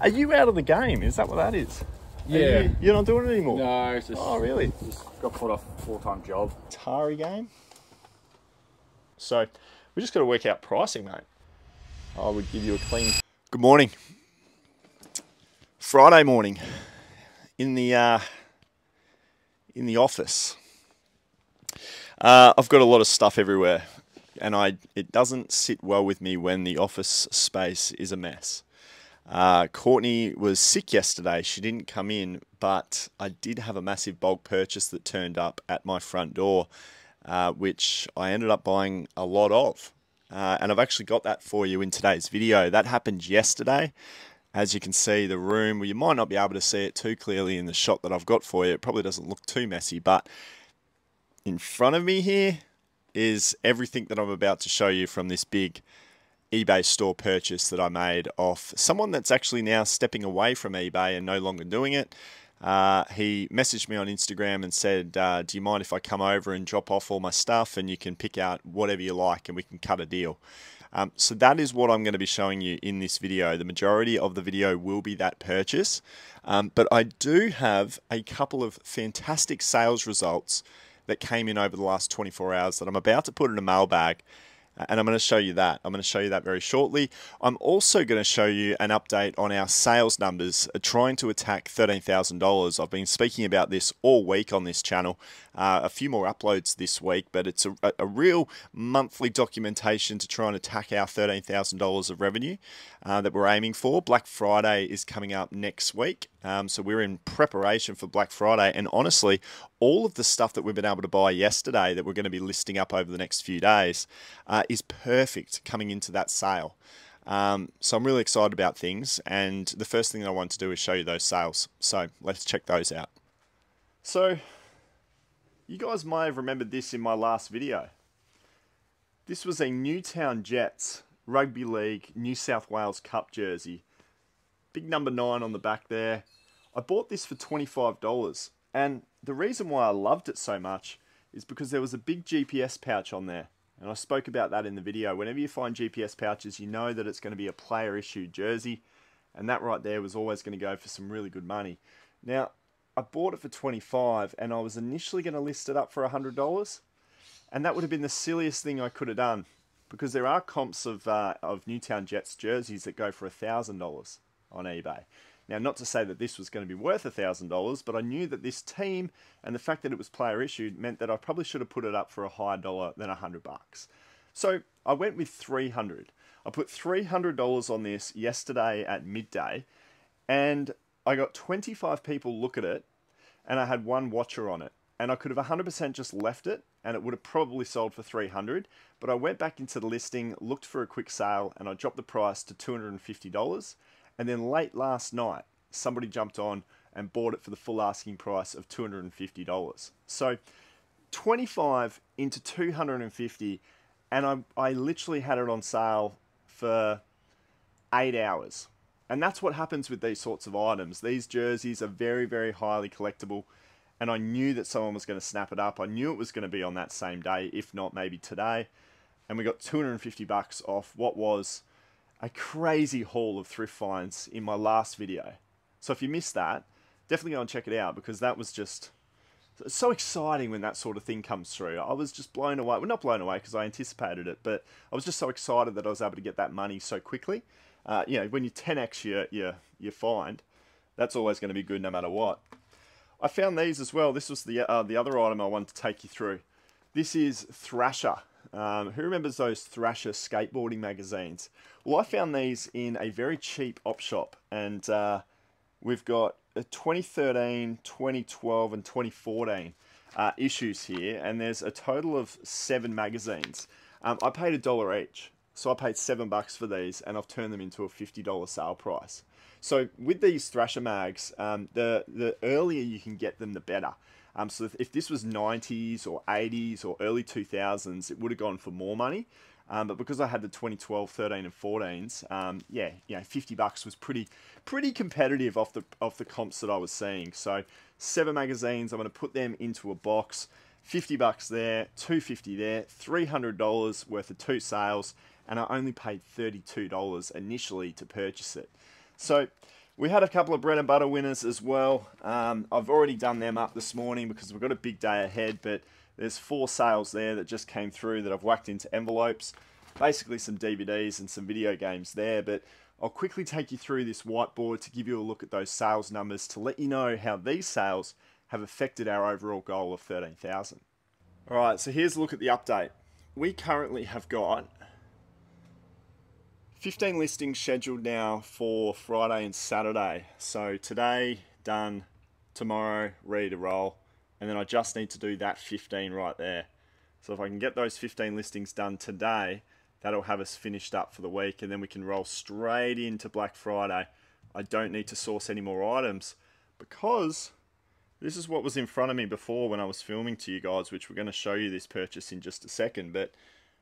Are you out of the game? Is that what that is? Yeah. You, you're not doing it anymore? No, it's just, Oh, really? just got put off full time job. Atari game. So we just got to work out pricing, mate. I would give you a clean. Good morning. Friday morning, in the uh, in the office. Uh, I've got a lot of stuff everywhere, and I it doesn't sit well with me when the office space is a mess. Uh, Courtney was sick yesterday. She didn't come in, but I did have a massive bulk purchase that turned up at my front door, uh, which I ended up buying a lot of. Uh, and I've actually got that for you in today's video. That happened yesterday. As you can see, the room, well, you might not be able to see it too clearly in the shot that I've got for you. It probably doesn't look too messy, but in front of me here is everything that I'm about to show you from this big eBay store purchase that I made off someone that's actually now stepping away from eBay and no longer doing it. Uh, he messaged me on Instagram and said, uh, Do you mind if I come over and drop off all my stuff and you can pick out whatever you like and we can cut a deal? Um, so that is what I'm going to be showing you in this video. The majority of the video will be that purchase. Um, but I do have a couple of fantastic sales results that came in over the last 24 hours that I'm about to put in a mailbag and I'm going to show you that. I'm going to show you that very shortly. I'm also going to show you an update on our sales numbers uh, trying to attack $13,000. I've been speaking about this all week on this channel. Uh, a few more uploads this week, but it's a, a real monthly documentation to try and attack our $13,000 of revenue uh, that we're aiming for. Black Friday is coming up next week. Um, so we're in preparation for Black Friday. And honestly, all of the stuff that we've been able to buy yesterday that we're going to be listing up over the next few days uh, is perfect coming into that sale. Um, so I'm really excited about things. And the first thing that I want to do is show you those sales. So let's check those out. So you guys might have remembered this in my last video. This was a Newtown Jets Rugby League New South Wales Cup jersey. Big number nine on the back there. I bought this for $25. And the reason why I loved it so much is because there was a big GPS pouch on there. And I spoke about that in the video. Whenever you find GPS pouches, you know that it's going to be a player issued jersey. And that right there was always going to go for some really good money. Now, I bought it for 25 and I was initially going to list it up for $100. And that would have been the silliest thing I could have done because there are comps of, uh, of Newtown Jets jerseys that go for $1,000 on eBay. Now, not to say that this was going to be worth $1,000, but I knew that this team and the fact that it was player issued meant that I probably should have put it up for a higher dollar than 100 bucks. So I went with 300. I put $300 on this yesterday at midday, and I got 25 people look at it, and I had one watcher on it. And I could have 100% just left it, and it would have probably sold for 300. But I went back into the listing, looked for a quick sale, and I dropped the price to $250. And then late last night, somebody jumped on and bought it for the full asking price of $250. So 25 into 250 and I, I literally had it on sale for eight hours. And that's what happens with these sorts of items. These jerseys are very, very highly collectible. And I knew that someone was going to snap it up. I knew it was going to be on that same day, if not maybe today. And we got 250 bucks off what was a crazy haul of thrift finds in my last video. So if you missed that, definitely go and check it out because that was just so exciting when that sort of thing comes through. I was just blown away. Well, not blown away because I anticipated it, but I was just so excited that I was able to get that money so quickly. Uh, you know, when you 10x your, your, your find, that's always going to be good no matter what. I found these as well. This was the, uh, the other item I wanted to take you through. This is Thrasher. Um, who remembers those Thrasher skateboarding magazines? Well, I found these in a very cheap op shop, and uh, we've got a 2013, 2012, and 2014 uh, issues here, and there's a total of seven magazines. Um, I paid a dollar each, so I paid seven bucks for these, and I've turned them into a $50 sale price. So with these Thrasher mags, um, the the earlier you can get them, the better. Um, so if, this was 90s or 80s or early 2000s, it would have gone for more money. Um, but because I had the 2012, 13, and 14s, um, yeah, you know, 50 bucks was pretty pretty competitive off the off the comps that I was seeing. So seven magazines, I'm going to put them into a box. 50 bucks there, 250 there, $300 worth of two sales, and I only paid $32 initially to purchase it. So We had a couple of bread and butter winners as well. Um, I've already done them up this morning because we've got a big day ahead, but there's four sales there that just came through that I've whacked into envelopes. Basically some DVDs and some video games there, but I'll quickly take you through this whiteboard to give you a look at those sales numbers to let you know how these sales have affected our overall goal of 13,000. All right, so here's a look at the update. We currently have got 15 listings scheduled now for Friday and Saturday. So today, done, tomorrow, ready to roll. And then I just need to do that 15 right there. So if I can get those 15 listings done today, that'll have us finished up for the week. And then we can roll straight into Black Friday. I don't need to source any more items because this is what was in front of me before when I was filming to you guys, which we're going to show you this purchase in just a second. But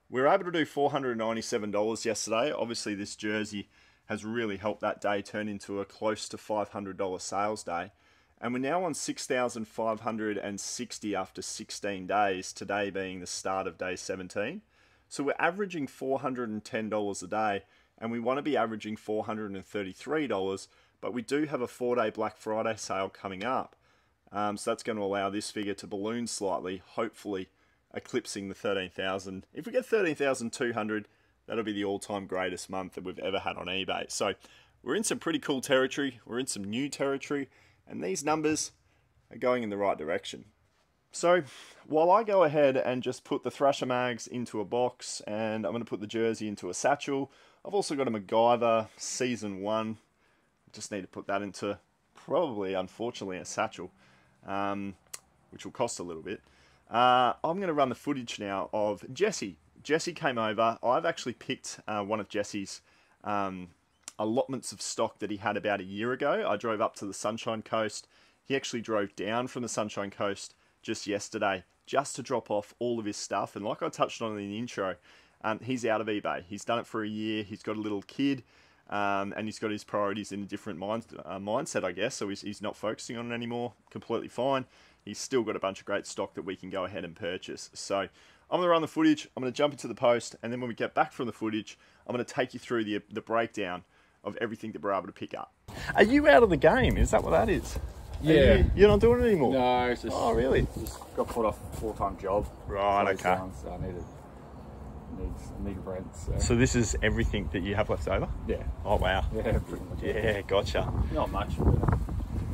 we were able to do $497 yesterday. Obviously, this jersey has really helped that day turn into a close to $500 sales day. And we're now on 6,560 after 16 days, today being the start of day 17. So we're averaging $410 a day, and we want to be averaging $433, but we do have a four day Black Friday sale coming up. Um, so that's going to allow this figure to balloon slightly, hopefully eclipsing the 13,000. If we get 13,200, that'll be the all-time greatest month that we've ever had on eBay. So we're in some pretty cool territory. We're in some new territory, and these numbers are going in the right direction. So while I go ahead and just put the Thrasher mags into a box, and I'm going to put the jersey into a satchel, I've also got a MacGyver Season 1. Just need to put that into probably, unfortunately, a satchel, um, which will cost a little bit. Uh, I'm going to run the footage now of Jesse. Jesse came over. I've actually picked uh, one of Jesse's um, allotments of stock that he had about a year ago. I drove up to the Sunshine Coast. He actually drove down from the Sunshine Coast just yesterday just to drop off all of his stuff. And like I touched on in the intro, um, he's out of eBay. He's done it for a year. He's got a little kid. Um, and he's got his priorities in a different mind, uh, mindset, I guess. So he's, he's not focusing on it anymore. Completely fine he's still got a bunch of great stock that we can go ahead and purchase. So I'm going to run the footage, I'm going to jump into the post, and then when we get back from the footage, I'm going to take you through the, the breakdown of everything that we're able to pick up. Are you out of the game? Is that what that is? Yeah. You, you're not doing it anymore? No, it's just, Oh, really? just got put off a full-time job. Right, okay. down, So I needed, need, need rent, so. So this is everything that you have left over? yeah. Oh, wow. Yeah, pretty much. Yeah, gotcha. Not much, but uh,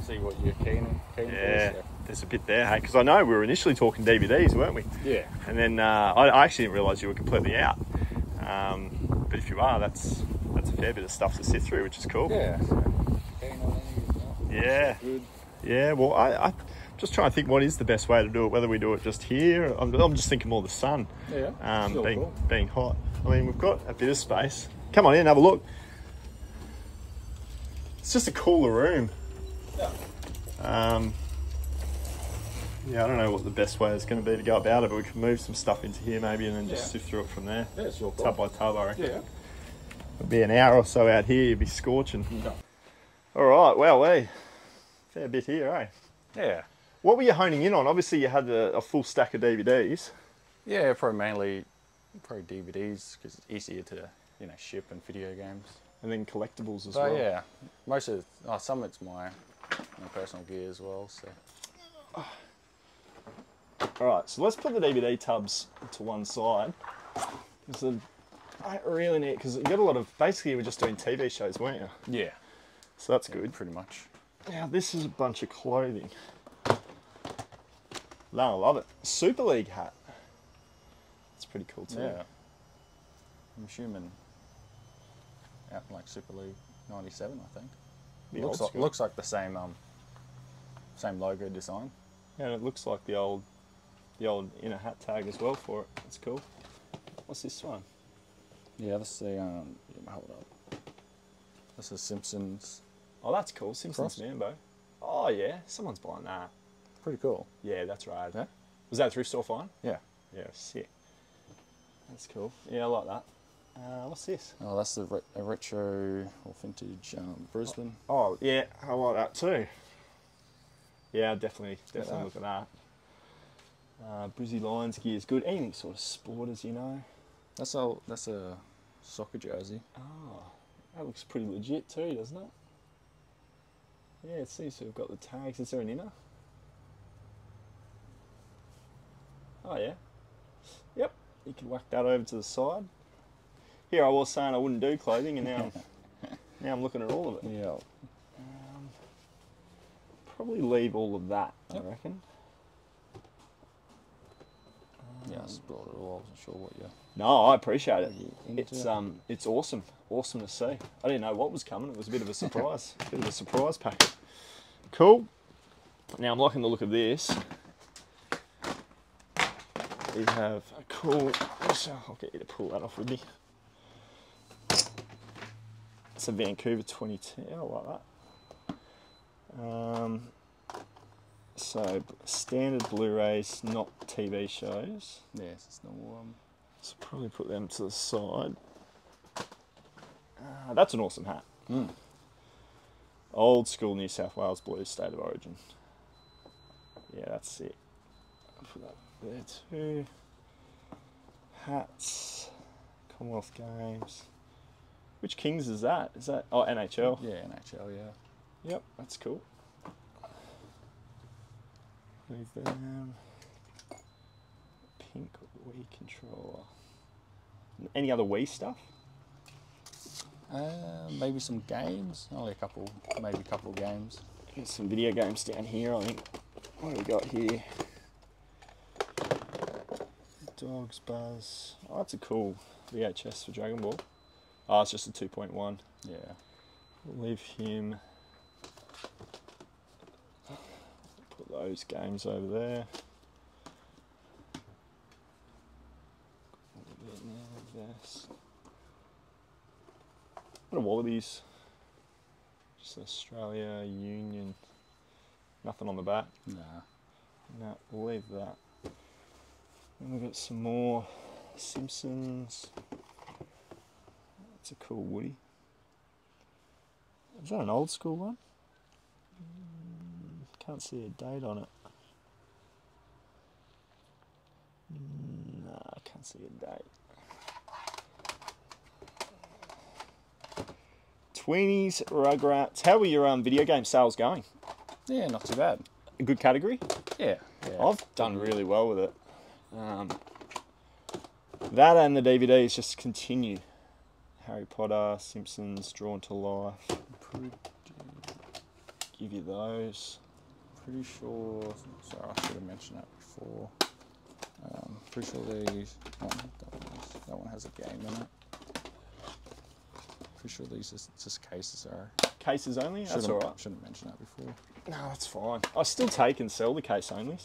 see what you're keen, keen Yeah, for. There's a bit there, hey? Because I know we were initially talking DVDs, weren't we? Yeah. And then uh, I, I actually didn't realise you were completely out. Um, but if you are, that's that's a fair bit of stuff to sit through, which is cool. Yeah. So, keen on any, you Yeah. Good. Yeah, well, I, I just trying to think what is the best way to do it. Whether we do it just here, I'm, I'm just thinking more the sun, Yeah. um, being cool. being hot. I mean, we've got a bit of space. Come on in, have a look. It's just a cooler room. Yeah. Um, yeah, I don't know what the best way is going to be to go about it, but we could move some stuff into here maybe, and then just Yeah. sift through it from there. Yeah, it's your Tub by tub, I reckon. Yeah. It'd be an hour or so out here, you'd be scorching. Yeah. All right, well, hey, fair bit here, eh? Yeah. What were you honing in on? Obviously, you had a, a full stack of DVDs. Yeah, probably mainly probably DVDs because it's easier to you know ship and video games. And then collectibles as But well. yeah, most of oh, some of it's my, my personal gear as well. So All right, so let's put the DVD tubs to one side. 'Cause the- I really need because you got a lot of. Basically, you were just doing TV shows, weren't you? yeah, So that's yeah, good. pretty much. Now this is a bunch of clothing. No, I love it. Super League hat. It's pretty cool too. Yeah, I'm assuming out like Super League '97, I think. Looks like looks like the same um same logo design. Yeah, it looks like the old, the old inner hat tag as well for it. That's cool. What's this one? Yeah, this is the um hold up. This is Simpsons. Oh, that's cool. Simpsons Cross. Mambo. Oh yeah, someone's buying that. Pretty cool. Yeah, that's right. Yeah. Was that thrift store fine? Yeah. Yeah, sick. That's cool. Yeah, I like that. Uh, what's this? Oh, that's the re- a retro or vintage um, Brisbane. Oh yeah, I like that too. Yeah, definitely, definitely that. look at that. Uh, Brizzy Lions gear is good. Any sort of sport, as you know. That's a that's a soccer jersey. Oh, that looks pretty legit too, doesn't it? Yeah, it seems to have got the tags. Is there an inner? Oh yeah. Yep. You can whack that over to the side. Here I was saying I wouldn't do clothing, and now now I'm looking at all of it. Yeah. Probably leave all of that. Yep. I reckon. Yeah, I just brought it all. I wasn't sure what you. No, I appreciate it. It's um, it's awesome, awesome to see. I didn't know what was coming. It was a bit of a surprise, bit of a surprise packet. Cool. Now I'm liking the look of this. We have a cool. I'll get you to pull that off with me. It's a Vancouver 2010. I like that. Um, so standard Blu-rays, not TV shows. Yes, it's normal. Um, So probably put them to the side. Ah, that's an awesome hat. mm. Old school New South Wales Blues State of Origin. Yeah, that's it. Put that there too. Hats. Commonwealth Games. Which Kings is that? Is that oh NHL? Yeah, NHL. Yeah. Yep, that's cool. Leave them. Pink Wii controller. Any other Wii stuff? Uh, maybe some games. Only a couple. Maybe a couple of games. Get some video games down here, I think. What do we got here? Dogs Buzz. Oh, that's a cool VHS for Dragon Ball. Oh, it's just a 2.1. Yeah. Leave him. Put those games over there. A little bit of this. What are Wallabies? Just Australia Union. Nothing on the back. Nah. No, we'll leave that. Then we've got some more Simpsons. That's a cool Woody. Is that an old school one? Can't see a date on it. Nah, I can't see a date. Tweenies, Rugrats. How were your um, video game sales going? Yeah, not too bad. A good category? Yeah. yeah. I've done really well with it. Um, that and the DVDs just continue. Harry Potter, Simpsons, Drawn to Life. Give you those. Pretty sure. Sorry, I should have mentioned that before. Um, pretty sure these. Oh, that, one has, that one has a game in it. Pretty sure these is just cases are. Cases only? That's Shouldn't- alright. Shouldn't mention that before. No, that's fine. I still take and sell the case onlys.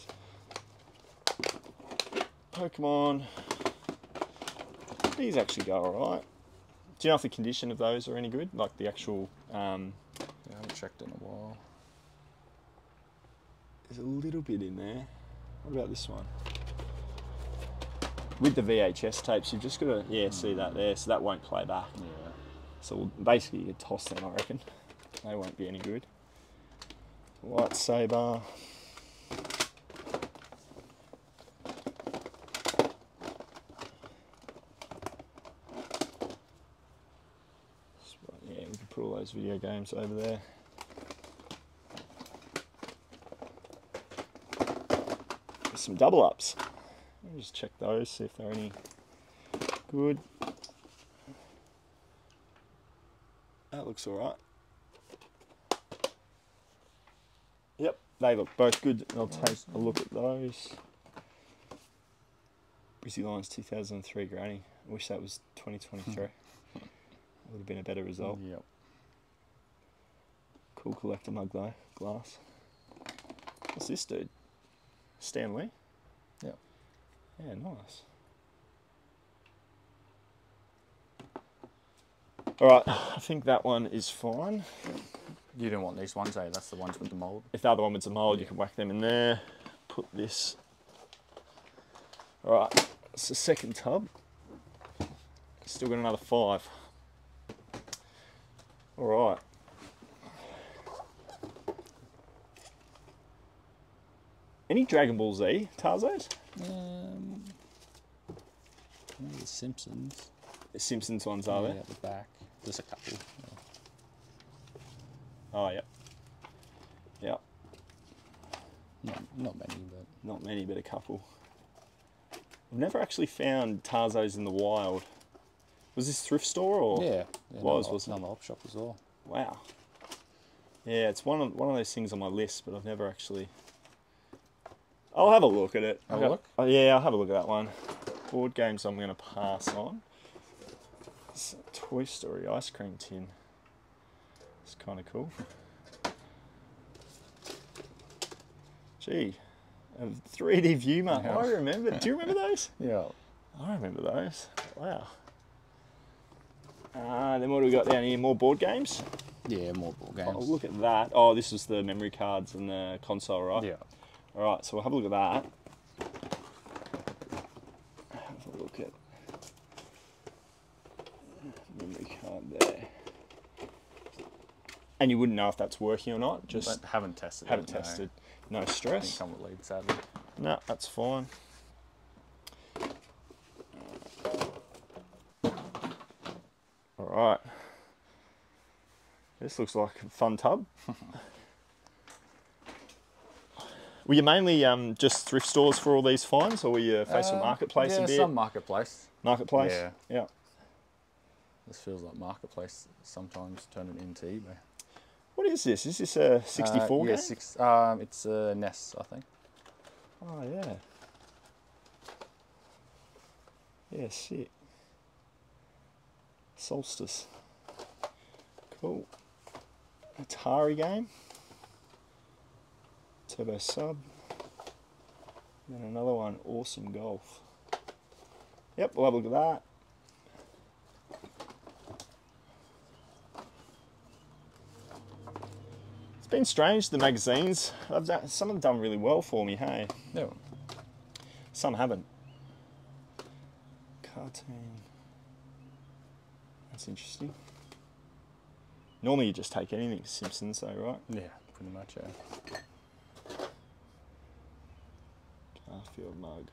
Pokemon. These actually go alright. Do you know if the condition of those are any good? Like the actual. Um, Yeah, I haven't checked in a while. There's a little bit in there. What about this one? With the VHS tapes, you've just got to yeah see that there, so that won't play back. Yeah. So we'll basically you toss them, I reckon. They won't be any good. Lightsaber. Yeah, we can put all those video games over there. Some double ups. Let me just check those, see if they're any good. That looks alright. Yep, they look both good. I'll take a look at those. Brizzy Lions 2003 Granny. I wish that was 2023. Hmm. Would have been a better result. Yep. Cool collector mug though, glass. What's this dude? Stan Lee? Yep. Yeah, nice. Alright, I think that one is fine. You don't want these ones, eh? That's the ones with the mold. If the other one was the mould, you can whack them in there. Put this. Alright, it's the second tub. Still got another five. Alright. Any Dragon Ball Z Tazos? Um, the Simpsons. The Simpsons ones are yeah, there? at the back. There's a couple. Oh, yep. Not, not many, but Not many, but a couple. I've never actually found Tazos in the wild. Was this thrift store or? yeah, yeah Was, it? another op shop as well. Wow. Yeah, it's one of one of those things on my list, but I've never actually. I'll have a look at it. Have a look? Oh, yeah, I'll have a look at that one. Board games I'm going to pass on. It's a Toy Story ice cream tin. It's kind of cool. Gee, a 3D view. Yeah. I remember. Do you remember those? Yeah. I remember those. Wow. Uh, then what do we got down here? More board games. Yeah, more board games. Oh, look at that. Oh, this is the memory cards and the console, right? Yeah. All right, so we'll have a look at that. Have a look at memory card there. And you wouldn't know if that's working or not. Just But haven't tested. haven't it, tested. No Didn't stress. come with lead, sadly. No, that's fine. All right. This looks like a fun tub. were you mainly um, just thrift stores for all these finds, or were you Facebook Uh, Marketplace yeah, a bit? some marketplace. Marketplace? Yeah. Yeah. This feels like marketplace. Sometimes turn it into eBay. What is this? Is this a 64 Uh, game? yeah, six. Um, it's a NES, I think. Oh, yeah. Yeah, shit. Solstice. Cool. Atari game. Turbo Sub. Then another one, Awesome Golf. Yep, we'll have a look at that. It's been strange, the magazines. Done, some have done really well for me, hey? Yeah. Some haven't. Cartoon. That's interesting. Normally you just take anything Simpsons though, right? Yeah, pretty much. Yeah. Garfield mug.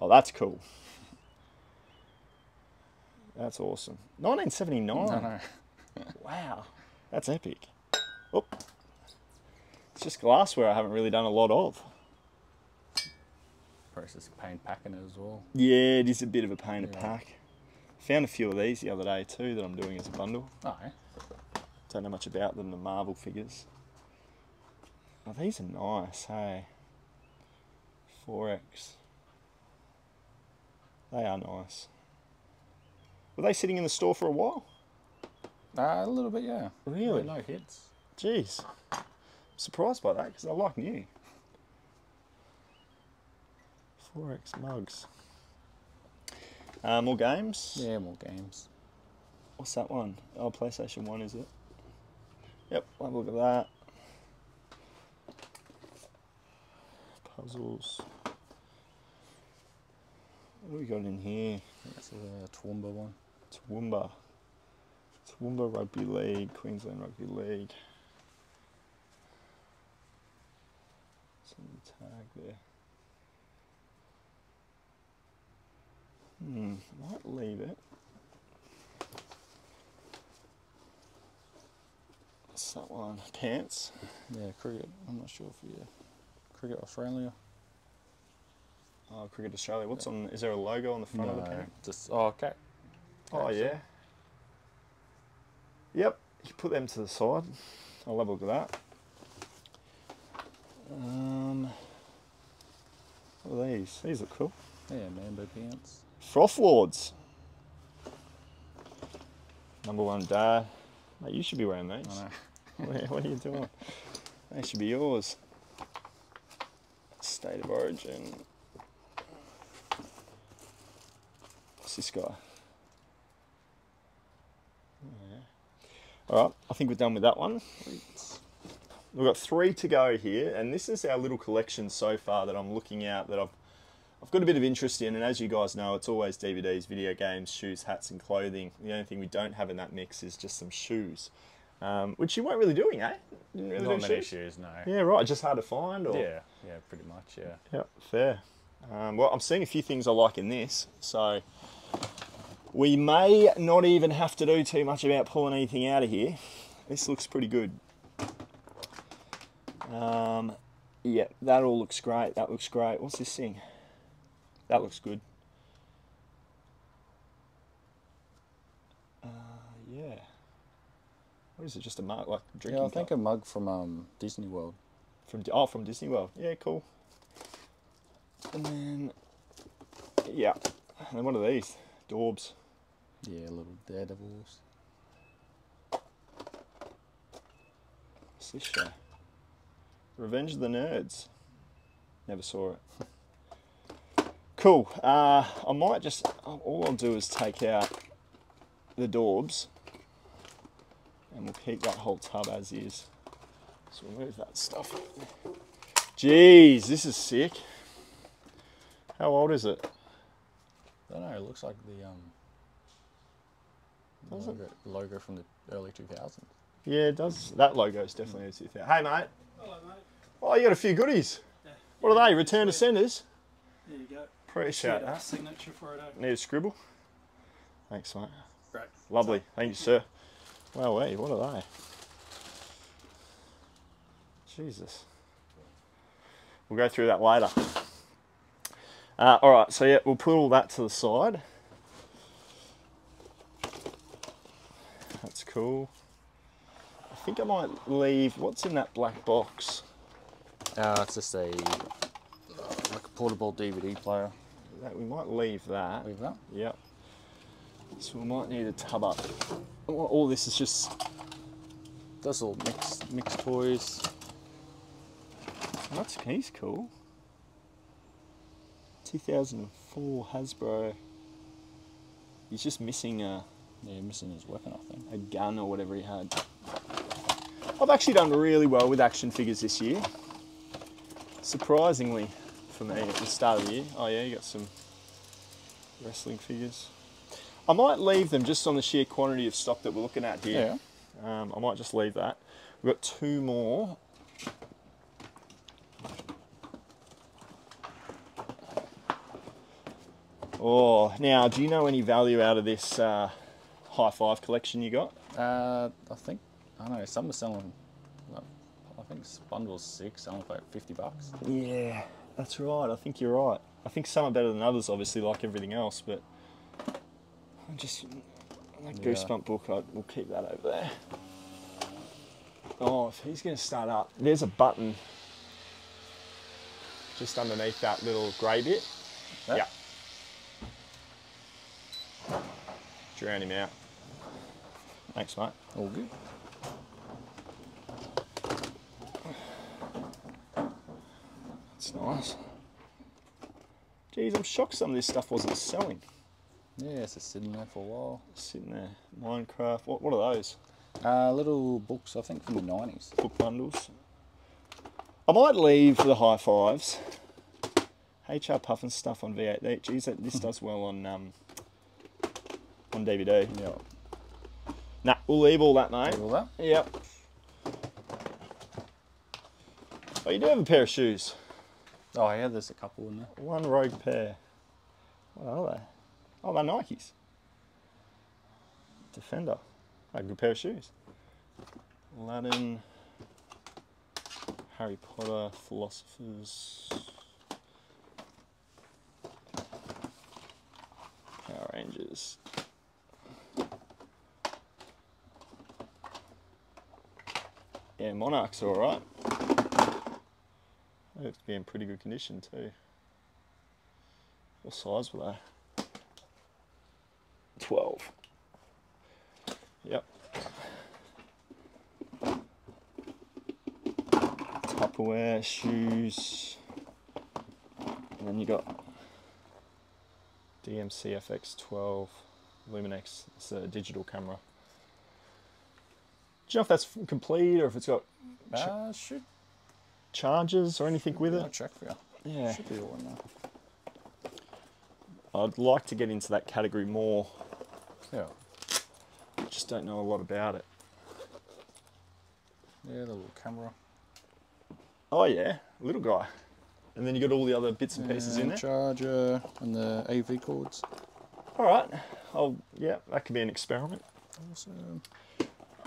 Oh, that's cool. That's awesome. 1979. No, no. Wow, that's epic. Oh, it's just glassware I haven't really done a lot of. Process paint packing it as well. Yeah, it is a bit of a pain to pack. Found a few of these the other day too that I'm doing as a bundle. Oh, yeah. Don't know much about them, the Marvel figures. Oh, these are nice, hey. 4X. They are nice. Were they sitting in the store for a while? Uh, a little bit, yeah. Really? No hits. Jeez. I'm surprised by that because I like new. 4X mugs. Uh, more games? Yeah, more games. What's that one? Oh, PlayStation 1, is it? Yep, have a look at that. Puzzles. What do we got in here? That's a Toowoomba one. Toowoomba. Toowoomba Rugby League, Queensland Rugby League. Some tag there. Hmm, might leave it. What's that one? Pants. Yeah, cricket. I'm not sure if you. Cricket Australia. Oh, Cricket Australia. What's on? Is there a logo on the front of the pant? just oh, okay. Oh Okay, so- yeah. Yep. You put them to the side. I'll have a look at that. Um, what are these? These look cool. Yeah, Mambo pants. Froth Lords. Number one dad. Mate, you should be wearing these. I know. What are you doing? They should be yours. State of origin. What's this guy? All right, I think we're done with that one. We've got three to go here, and this is our little collection so far that I'm looking at that I've I've got a bit of interest in, and as you guys know, it's always DVDs, video games, shoes, hats, and clothing. The only thing we don't have in that mix is just some shoes, um, which you weren't really doing, eh? Didn't really Not do many shoes? shoes, no. Yeah, right. Just hard to find, or yeah, yeah, pretty much, yeah. yeah, fair. Um, well, I'm seeing a few things I like in this, so We may not even have to do too much about pulling anything out of here. This looks pretty good. Um, yeah, that all looks great. That looks great. What's this thing? That looks good. Uh, yeah. What is it? Just a mug, like drinking Yeah, I think cup? a mug from um, Disney World. From oh, from Disney World. Yeah, cool. And then yeah, and then what are these? Daubs. Yeah, little daredevils. What's this show? Revenge of the Nerds. Never saw it. Cool. Uh, I might just. All I'll do is take out the Daubs, and we'll keep that whole tub as is. So we'll move that stuff. Jeez, this is sick. How old is it? I don't know, it looks like the um, Does it? logo, logo from the early 2000s. Yeah, it does. That logo is definitely a 2000. Hey, mate. Hello, mate. Oh, you got a few goodies. Yeah. What are they? Return to senders. There you go. Appreciate Get a that. signature for it. eh? Need a scribble? Thanks, mate. Great. Lovely. Thank you, sir. Wow, wait, what are they? Jesus. We'll go through that later. Uh, all right, so yeah, we'll put all that to the side. That's cool. I think I might leave. What's in that black box? Uh, it's just a like a portable DVD player. That we might leave that. Leave that. Yep. So we might need a tub up. All all this is just That's all mixed mixed toys. That's he's cool. 2004 Hasbro. He's just missing a, Yeah, missing his weapon, I think. a gun or whatever he had. I've actually done really well with action figures this year. Surprisingly, for me at the start of the year. Oh yeah, you got some wrestling figures. I might leave them just on the sheer quantity of stock that we're looking at here. Yeah. Um, I might just leave that. We've got two more. Oh, now, do you know any value out of this uh, Hi-5 collection you got? Uh, I think I don't know. Some are selling. I think bundles six, selling for like fifty bucks. Yeah, that's right. I think you're right. I think some are better than others, obviously, like everything else. But I just that Yeah. goosebump book, I, we'll keep that over there. Oh, if he's going to start up, there's a button just underneath that little grey bit. Yeah. Yeah. Drown him out. Thanks, mate. All good. That's nice. Geez, I'm shocked some of this stuff wasn't selling. Yeah, it's just sitting there for a while. Sitting there. Minecraft. What, what are those? Uh, little books, I think from the nineties. Book bundles. I might leave the Hi-5s. HR Pufnstuf on V8. They- Geez, that, this does well on um, on DVD. Yeah. Nah, we'll leave all that, mate. Leave all that. Yep. Oh, you do have a pair of shoes. Oh yeah, there's a couple in there. One rogue pair. What are they? Oh, they're Nikes. Defender. A good pair of shoes. Aladdin. Harry Potter. Philosophers. Power Rangers. Yeah, Monarchs are alright. To be in pretty good condition too. What size were they? 12. Yep. Tupperware, shoes. And then you got DMC FX12 Lumix. It's a digital camera. Do you know if that's complete or if it's got Uh, should charges or anything with I'll it? check for you. Yeah. Should be all in there. I'd like to get into that category more. Yeah. Just don't know a lot about it. Yeah, the little camera. Oh yeah, little guy. And then you got all the other bits and pieces in there. Charger and the AV cords. All right. I'll, yeah, that could be an experiment. Awesome.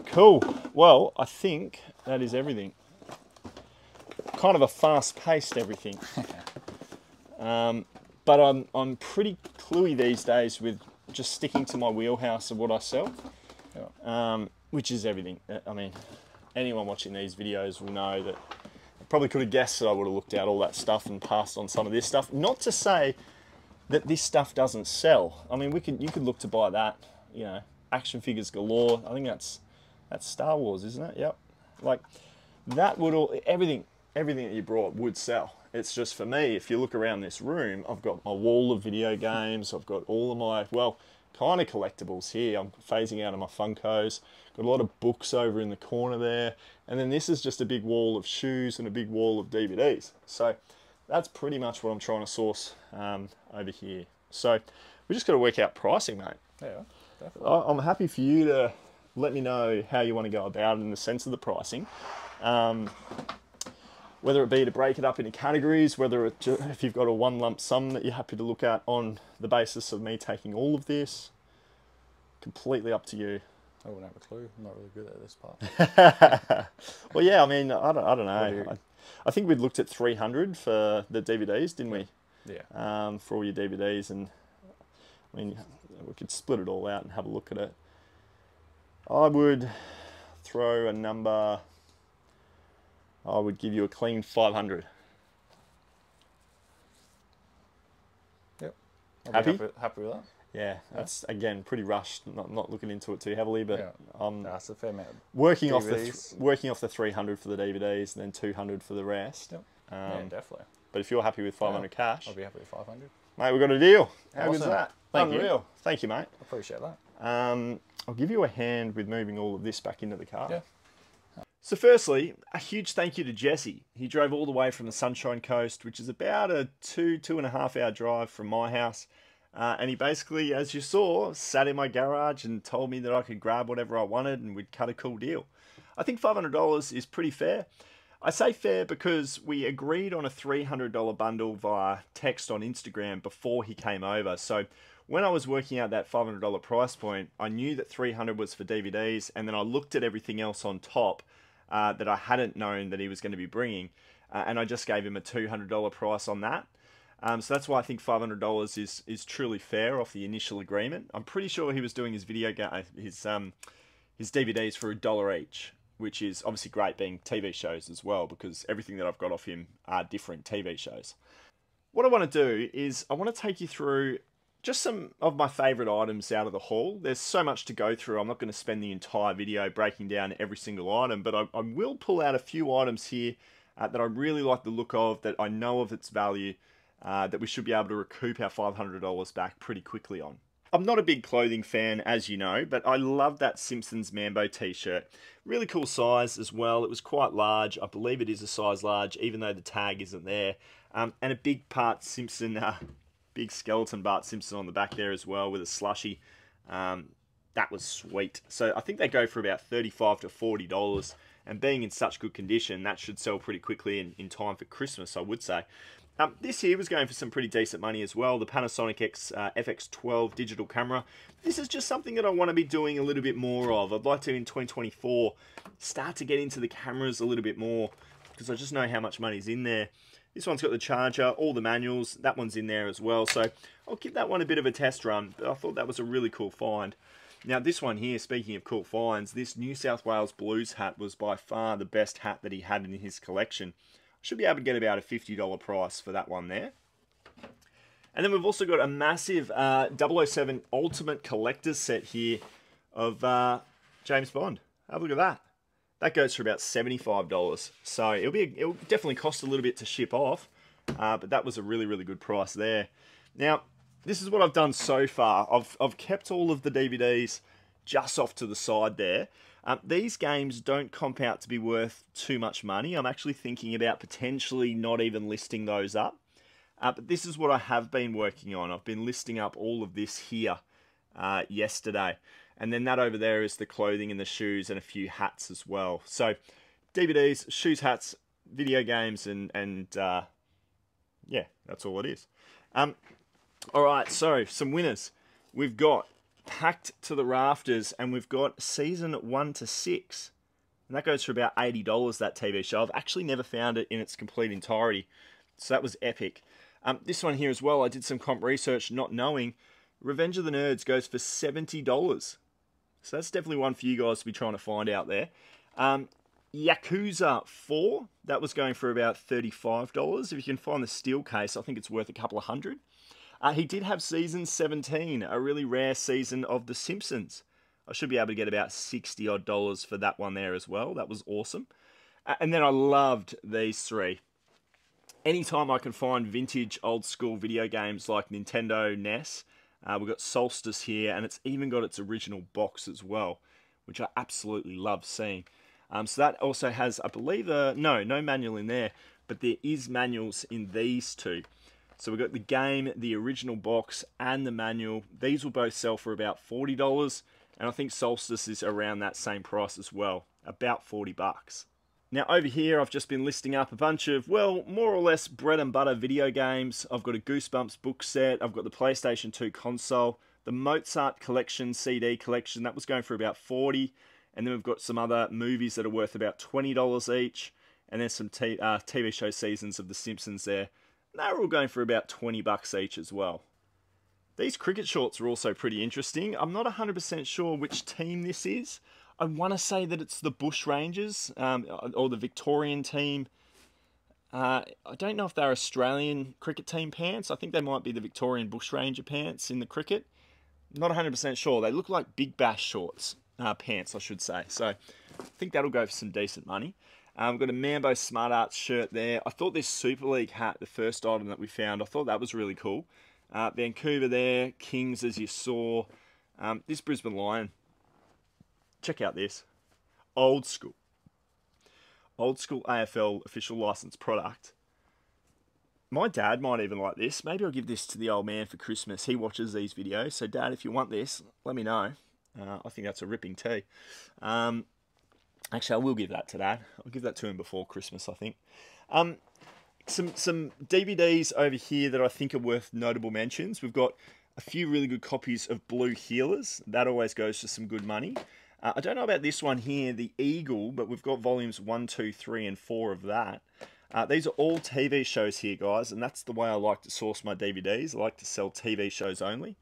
Cool. Well, I think that is everything. Kind of a fast-paced everything. um, but I'm I'm pretty cluey these days with just sticking to my wheelhouse of what I sell, Yeah. um, which is everything. Uh, I mean, anyone watching these videos will know that I probably could have guessed that I would have looked at all that stuff and passed on some of this stuff. Not to say that this stuff doesn't sell. I mean, we could you could look to buy that. You know, action figures galore. I think that's that's Star Wars, isn't it? Yep. Like that would all everything everything that you brought would sell. It's just for me. If you look around this room, I've got my wall of video games. I've got all of my well, kind of collectibles here. I'm phasing out of my Funkos. Got a lot of books over in the corner there, and then this is just a big wall of shoes and a big wall of DVDs. So that's pretty much what I'm trying to source um, over here. So we just got to work out pricing, mate. Yeah, definitely. I'm happy for you to let me know how you want to go about it in the sense of the pricing. Um, whether it be to break it up into categories, whether it if you've got a one lump sum that you're happy to look at on the basis of me taking all of this, completely up to you. I wouldn't have a clue. I'm not really good at this part. Well, yeah, I mean, I don't, I don't know. I, I think we'd looked at 300 for the DVDs, didn't we? Yeah. um, for all your DVDs, and I mean, we could split it all out and have a look at it. I would throw a number. I would give you a clean 500. Yep. Happy? Happy, happy with that. Yeah, that's again pretty rushed. Not, not looking into it too heavily, but Yeah. I'm That's a fair amount. working off the th- working off the 300 for the DVDs, and then 200 for the rest. Yep. Um, yeah, definitely. but if you're happy with 500 cash, I'll be happy with 500. mate, we've got a deal. How good's Awesome. that? Thank you. Unreal. Thank you, mate. Appreciate that. Um, I'll give you a hand with moving all of this back into the car. Yeah. So, firstly, a huge thank you to Jesse. He drove all the way from the Sunshine Coast, which is about a two, two and a half hour drive from my house. Uh, and he basically, as you saw, sat in my garage and told me that I could grab whatever I wanted and we'd cut a cool deal. I think $500 is pretty fair. I say fair because we agreed on a $300 bundle via text on Instagram before he came over. So when I was working out that $500 price point, I knew that 300 was for DVDs, and then I looked at everything else on top uh, that I hadn't known that he was going to be bringing, uh, and I just gave him a $200 price on that. Um, so that's why I think $500 is is truly fair off the initial agreement. I'm pretty sure he was doing his video game, his um, his DVDs for a dollar each, which is obviously great being TV shows as well because everything that I've got off him are different TV shows. What I want to do is I want to take you through just some of my favorite items out of the haul. There's so much to go through. I'm not going to spend the entire video breaking down every single item, but I, I will pull out a few items here uh, that I really like the look of, that I know of its value, uh, that we should be able to recoup our $500 back pretty quickly on. I'm not a big clothing fan, as you know, but I love that Simpsons Mambo t-shirt. Really cool size as well. It was quite large. I believe it is a size large, even though the tag isn't there. Um, and a big part Simpson, uh, big skeleton Bart Simpson on the back there as well with a slushy. Um, that was sweet. So I think they go for about 35 to $40. And being in such good condition, that should sell pretty quickly in, in time for Christmas, I would say. Um, this here was going for some pretty decent money as well. The Panasonic X, uh, FX12 digital camera. This is just something that I want to be doing a little bit more of. I'd like to, in 2024, start to get into the cameras a little bit more because I just know how much money's in there. This one's got the charger, all the manuals. That one's in there as well. So I'll give that one a bit of a test run. But I thought that was a really cool find. Now, this one here, speaking of cool finds, this New South Wales Blues hat was by far the best hat that he had in his collection. I should be able to get about a $50 price for that one there. And then we've also got a massive uh, 007 Ultimate Collector's set here of uh, James Bond. Have a look at that. That goes for about $75. So it'll be it'll definitely cost a little bit to ship off, uh, but that was a really, really good price there. Now, this is what I've done so far. I've, I've kept all of the DVDs just off to the side there. Um, these games don't comp out to be worth too much money. I'm actually thinking about potentially not even listing those up. Uh, but this is what I have been working on. I've been listing up all of this here uh, yesterday. And then that over there is the clothing and the shoes and a few hats as well. So DVDs, shoes, hats, video games, and, and uh, yeah, that's all it is. Um, all right, so some winners. we've got packed to the rafters and we've got season one to six. And that goes for about $80, that TV show. I've actually never found it in its complete entirety. So that was epic. Um, this one here as well, I did some comp research not knowing. Revenge of the Nerds goes for $70. So that's definitely one for you guys to be trying to find out there. Um, Yakuza 4, that was going for about $35. If you can find the steel case, I think it's worth a couple of hundred. Uh, he did have season 17, a really rare season of The Simpsons. I should be able to get about 60 odd dollars for that one there as well. That was awesome. Uh, and then I loved these three. Anytime I can find vintage old school video games like Nintendo NES, uh, we've got Solstice here, and it's even got its original box as well, which I absolutely love seeing. Um, so that also has, I believe, uh, no, no manual in there, but there is manuals in these two. So we've got the game, the original box, and the manual. These will both sell for about $40, and I think Solstice is around that same price as well, about 40 bucks. Now over here I've just been listing up a bunch of, well, more or less bread and butter video games. I've got a Goosebumps book set, I've got the PlayStation 2 console, the Mozart collection CD collection, that was going for about 40 and then we've got some other movies that are worth about $20 each, and then some t- uh, TV show seasons of The Simpsons there. They're all going for about 20 bucks each as well. These cricket shorts are also pretty interesting. I'm not 100% sure which team this is. I want to say that it's the Bushrangers um, or the Victorian team. Uh, I don't know if they're Australian cricket team pants. I think they might be the Victorian Bushranger pants in the cricket. Not 100% sure. They look like Big Bash shorts, uh, pants, I should say. So I think that'll go for some decent money. I've um, got a Mambo Smart Arts shirt there. I thought this Super League hat, the first item that we found, I thought that was really cool. Uh, Vancouver there, Kings as you saw. Um, this Brisbane Lion check out this. Old school. Old school AFL official license product. My dad might even like this. Maybe I'll give this to the old man for Christmas. He watches these videos. So, Dad, if you want this, let me know. Uh, I think that's a ripping tee. Um, actually, I will give that to Dad. I'll give that to him before Christmas, I think. Um, some some DVDs over here that I think are worth notable mentions. We've got a few really good copies of Blue Heelers. That always goes for some good money. Uh, I don't know about this one here, the Eagle, but we've got volumes 1, 2, 3, and 4 of that. Uh, these are all TV shows here, guys, and that's the way I like to source my DVDs. I like to sell TV shows only.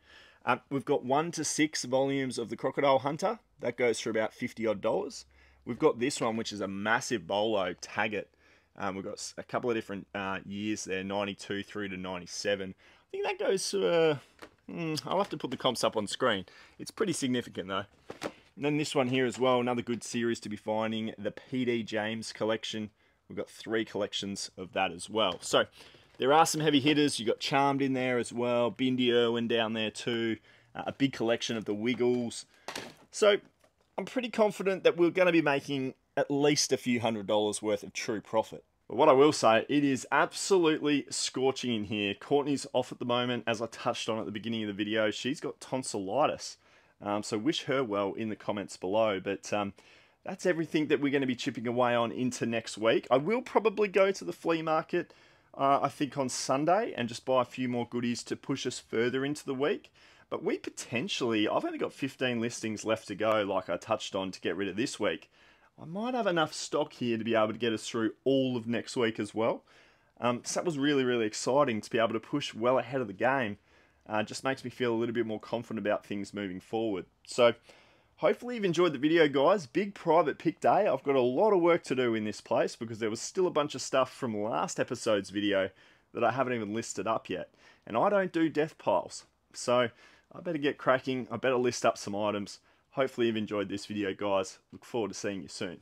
Um, we've got 1 to 6 volumes of The Crocodile Hunter. That goes for about 50 odd dollars. We've got this one, which is a massive bolo, Taggart. Um, we've got a couple of different uh, years there, 92 through to 97. I think that goes to, uh, hmm, I'll have to put the comps up on screen. It's pretty significant though. And then this one here as well, another good series to be finding, the PD James collection. We've got three collections of that as well. So there are some heavy hitters. You've got Charmed in there as well, Bindi Irwin down there too, uh, a big collection of the Wiggles. So I'm pretty confident that we're going to be making at least a few hundred dollars worth of true profit. But what I will say, it is absolutely scorching in here. Courtney's off at the moment, as I touched on at the beginning of the video. She's got tonsillitis. Um, so wish her well in the comments below. But um, that's everything that we're going to be chipping away on into next week. I will probably go to the flea market, uh, I think on Sunday, and just buy a few more goodies to push us further into the week. But we potentially, I've only got 15 listings left to go, like I touched on, to get rid of this week. I might have enough stock here to be able to get us through all of next week as well. Um, so that was really, really exciting to be able to push well ahead of the game uh, just makes me feel a little bit more confident about things moving forward. So hopefully you've enjoyed the video guys. Big private pick day. I've got a lot of work to do in this place because there was still a bunch of stuff from last episode's video that I haven't even listed up yet. And I don't do death piles. So I better get cracking. I better list up some items. Hopefully you've enjoyed this video guys. Look forward to seeing you soon.